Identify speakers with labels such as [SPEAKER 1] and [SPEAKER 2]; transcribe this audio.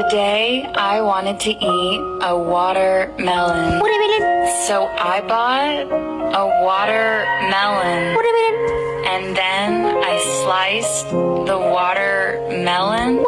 [SPEAKER 1] Today I wanted to eat a watermelon. So I bought a watermelon. And then I sliced the watermelon